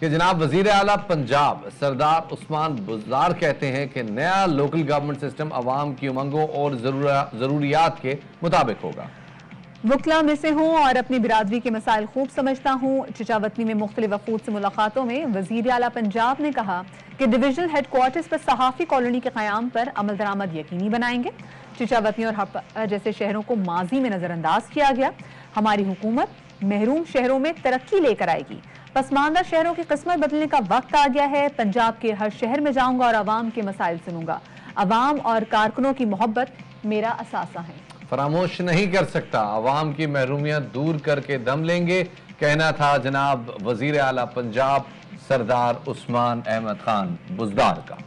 कि जनाब वज़ीर आला पंजाब सरदार उस्मान बुजदार कहते हैं कि नया लोकल गवर्नमेंट सिस्टम आवाम की उमंगों और ज़रूरियात के मुताबिक होगा। वकला में से हूँ और अपनी बिरादरी के मसाइल खूब समझता हूँ। चिचावतनी में मुख्तलि वफूद से मुलाकातों में वज़ीर अला पंजाब ने कहा कि डिविजनल हेडक्वार्टर्स पर सहाफ़ी कॉलोनी के क्याम पर अमल दरामद यकीनी बनाएँगे। चिचावतनी और हपा जैसे शहरों को माजी में नज़रअंदाज किया गया। हमारी हुकूमत महरूम शहरों में तरक्की लेकर आएगी। पसमानदा शहरों की किस्मत बदलने का वक्त आ गया है। पंजाब के हर शहर में जाऊँगा और आवाम के मसाइल सुनूँगा। आवाम और कारकुनों की मोहब्बत मेरा असासा है। फरामोश नहीं कर सकता। आवाम की महरूमियात दूर करके दम लेंगे। कहना था जनाब वज़ीर आला पंजाब सरदार उस्मान अहमद खान, बुजदार का।